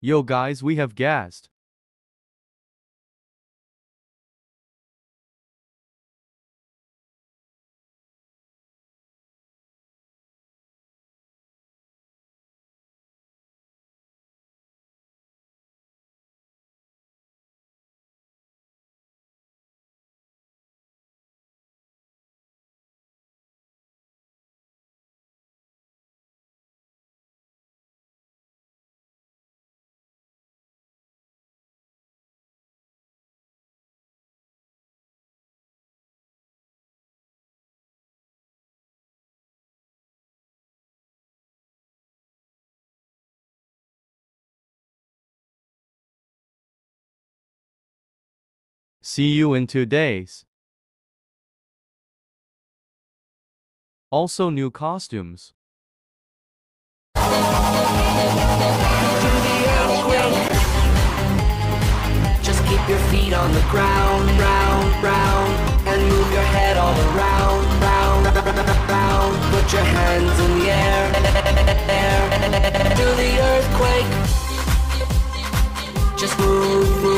Yo guys, we have Ghazt. See you in two days. Also new costumes. Just keep your feet on the ground, round, round, and move your head all around, round, round. Put your hands in the air, air. Do the earthquake. Just move, move.